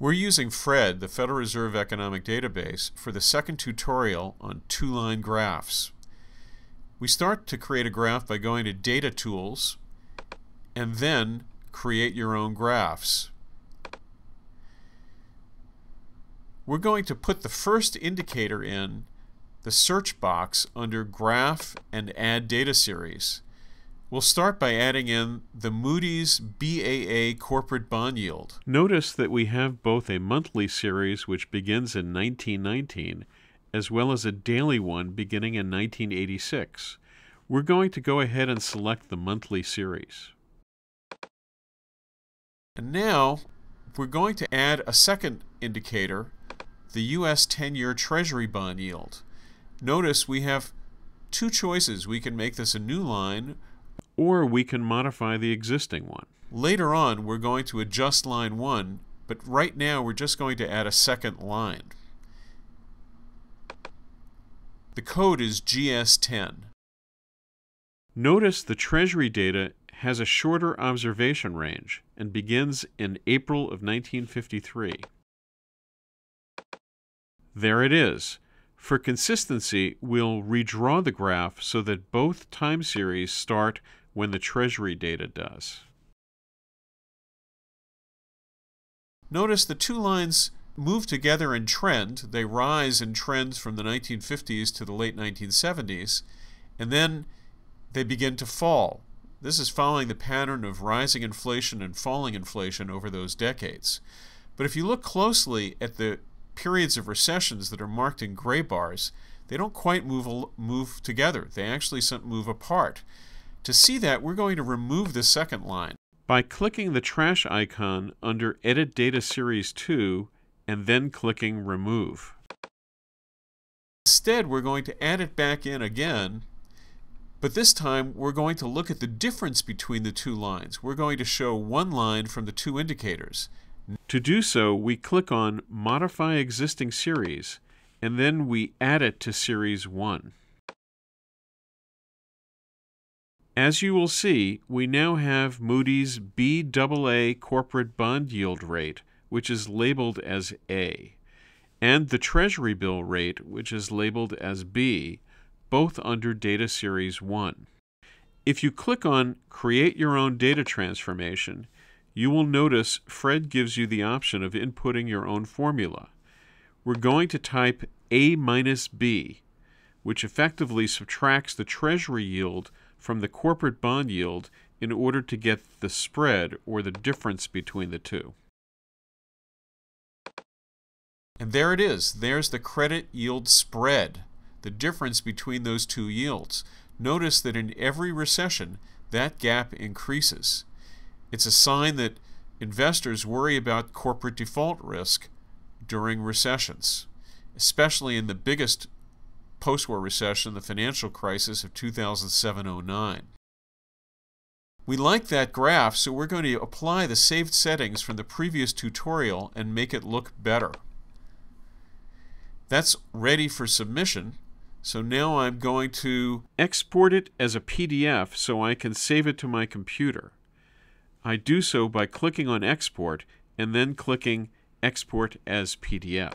We're using FRED, the Federal Reserve Economic Database, for the second tutorial on two-line graphs. We start to create a graph by going to Data Tools and then create your own graphs. We're going to put the first indicator in the search box under Graph and Add Data Series. We'll start by adding in the Moody's BAA corporate bond yield. Notice that we have both a monthly series which begins in 1919 as well as a daily one beginning in 1986. We're going to go ahead and select the monthly series. And now we're going to add a second indicator, the U.S. 10-year Treasury bond yield. Notice we have two choices. We can make this a new line or we can modify the existing one. Later on, we're going to adjust line 1, but right now we're just going to add a second line. The code is GS10. Notice the Treasury data has a shorter observation range and begins in April of 1953. There it is. For consistency, we'll redraw the graph so that both time series start when the Treasury data does. Notice the two lines move together in trend. They rise in trends from the 1950s to the late 1970s, and then they begin to fall. This is following the pattern of rising inflation and falling inflation over those decades. But if you look closely at the periods of recessions that are marked in gray bars, they don't quite move, move together. They actually move apart. To see that, we're going to remove the second line. By clicking the trash icon under Edit Data Series 2 and then clicking Remove. Instead, we're going to add it back in again, but this time we're going to look at the difference between the two lines. We're going to show one line from the two indicators. To do so, we click on Modify Existing Series, and then we add it to Series 1. As you will see, we now have Moody's BAA corporate bond yield rate, which is labeled as A, and the Treasury bill rate, which is labeled as B, both under Data Series 1. If you click on Create Your Own Data Transformation, you will notice Fred gives you the option of inputting your own formula. We're going to type A minus B, which effectively subtracts the Treasury yield from the corporate bond yield in order to get the spread or the difference between the two. And there it is. There's the credit yield spread, the difference between those two yields. Notice that in every recession, that gap increases. It's a sign that investors worry about corporate default risk during recessions, especially in the biggest post-war recession, the financial crisis of 2007-09. We like that graph, so we're going to apply the saved settings from the previous tutorial and make it look better. That's ready for submission, so now I'm going to export it as a PDF so I can save it to my computer. I do so by clicking on Export and then clicking Export as PDF.